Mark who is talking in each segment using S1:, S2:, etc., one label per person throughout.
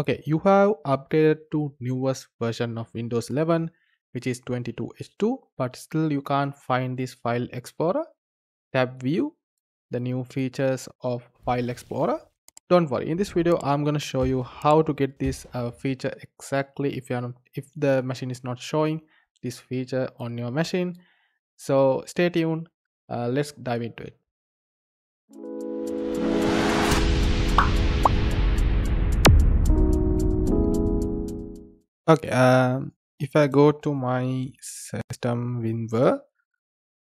S1: Okay, you have updated to newest version of Windows 11 which is 22H2 but still you can't find this file explorer. Tab view the new features of file explorer. Don't worry in this video I'm gonna show you how to get this uh, feature exactly if you are not, if the machine is not showing this feature on your machine. So stay tuned uh, let's dive into it. Okay, um, if I go to my system winver,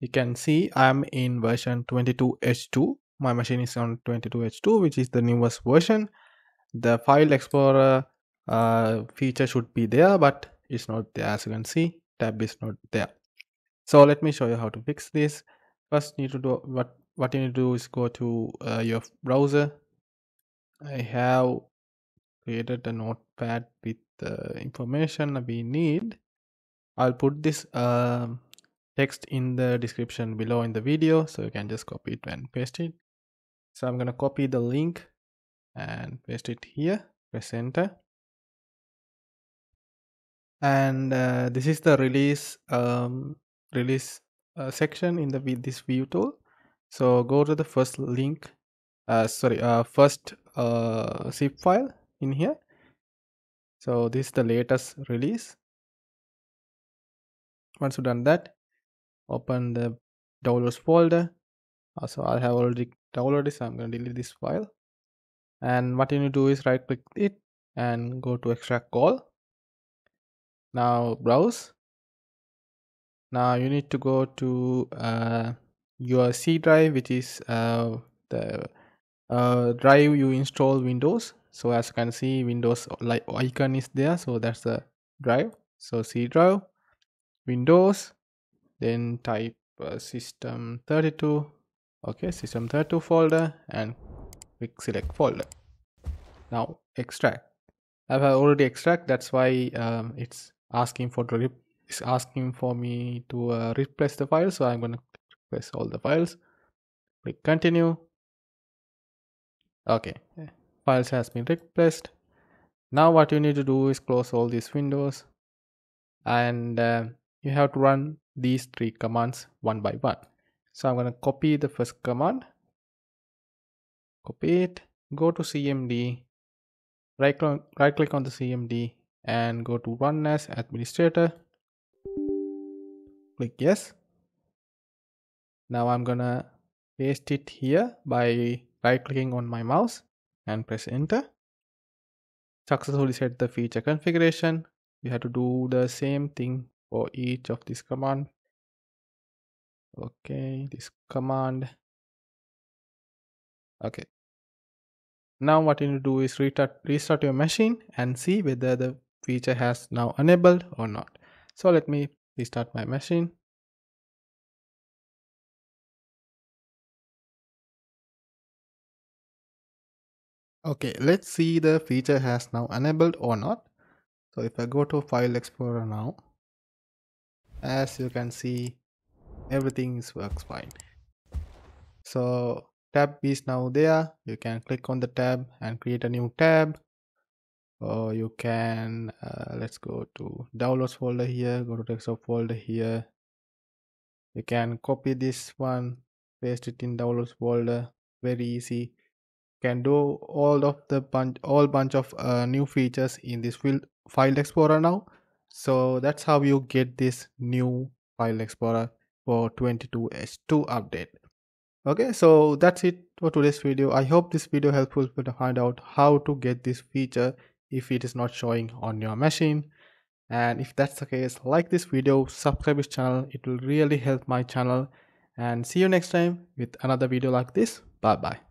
S1: you can see I'm in version 22H2. My machine is on 22H2, which is the newest version. The file explorer uh, feature should be there, but it's not there as you can see. Tab is not there. So let me show you how to fix this. First, need to do what what you need to do is go to uh, your browser. I have created a notepad with the information we need. I'll put this uh, text in the description below in the video so you can just copy it and paste it. So i'm going to copy the link and paste it here press enter. And uh, this is the release um, release uh, section in the this ViVeTool. So go to the first link uh, sorry uh, first uh, zip file in here so this is the latest release. Once you've done that open the downloads folder. Also i have already downloaded so i'm going to delete this file. And what you need to do is right click it and go to extract all now browse. Now you need to go to uh, your c drive which is uh, the uh, drive you install windows so as you can see windows like icon is there. So that's the drive. So c drive windows then type uh, system 32 okay system 32 folder and click select folder. Now extract. I've already extract. That's why um, it's asking for the it's asking for me to uh, replace the file. So i'm going to replace all the files. Click continue. Okay files has been replaced now what you need to do is close all these windows and uh, you have to run these three commands one by one. So i'm going to copy the first command copy it go to cmd right, right click on the cmd and go to run as administrator. Click yes. Now i'm gonna paste it here by right clicking on my mouse and press enter. Successfully set the feature configuration. You have to do the same thing for each of this command. Okay this command. Okay. Now what you need to do is restart restart your machine and see whether the feature has now enabled or not. So let me restart my machine okay let's see the feature has now enabled or not. So if i go to file explorer now as you can see everything works fine. So tab is now there. You can click on the tab and create a new tab. Or you can uh, let's go to downloads folder here go to desktop folder here. You can copy this one paste it in downloads folder. Very easy can do all of the bunch all bunch of uh, new features in this field file explorer now. So that's how you get this new file explorer for 22h2 update. Okay so that's it for today's video. I hope this video helpful to find out how to get this feature if it is not showing on your machine. And if that's the case like this video subscribe this channel. It will really help my channel. And see you next time with another video like this. Bye bye